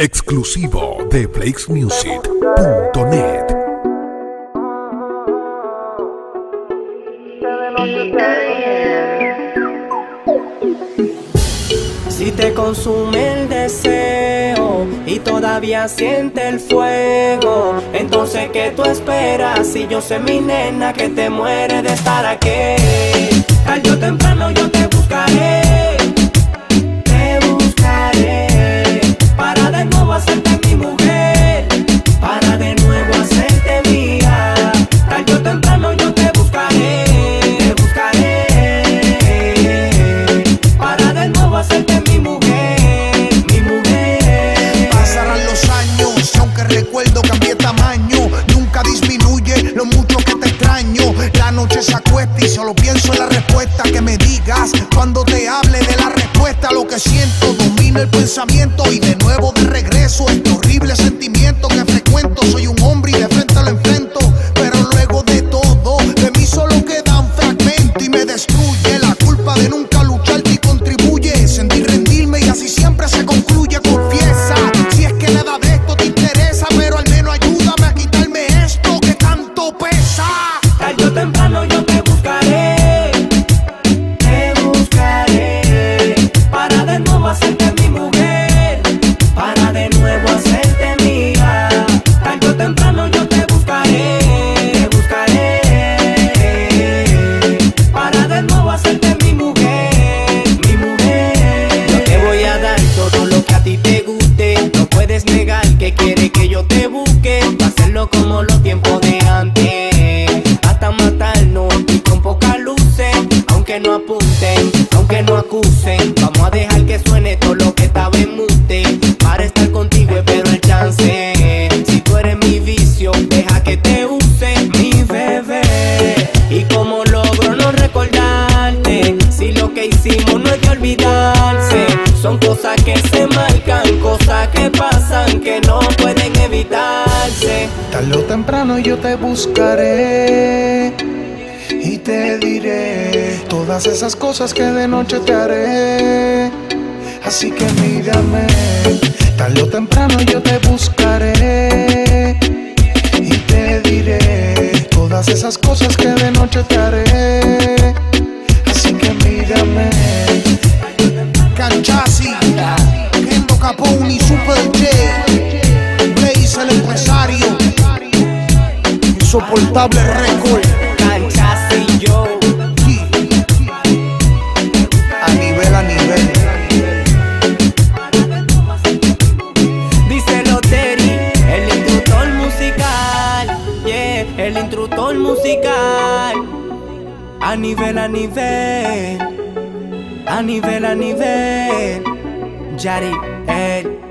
Exclusivo de flakesmusic.net. Si te consume el deseo y todavía siente el fuego, entonces ¿qué tú esperas? Si yo sé mi nena que te muere de estar aquí, tarde o temprano yo te aunque recuerdo cambié tamaño, nunca disminuye lo mucho que te extraño. La noche se acuesta y solo pienso en la respuesta que me digas. Cuando te hable de la respuesta, lo que siento domina el pensamiento y de nuevo de no apunten, aunque no acusen, vamos a dejar que suene todo lo que estaba en mute, para estar contigo espero el chance, si tú eres mi vicio, deja que te use mi bebé, y como logro no recordarte, si lo que hicimos no hay que olvidarse, son cosas que se marcan, cosas que pasan que no pueden evitarse. Tarde o temprano yo te buscaré te diré todas esas cosas que de noche te haré. Así que mírame, tarde o temprano yo te buscaré y te diré todas esas cosas que de noche te haré. Así que mírame. Canchasi, Kendo Capone y Super J, Blaze el empresario, insoportable récord. A nivel, a nivel, a nivel, a nivel. Yari, eh.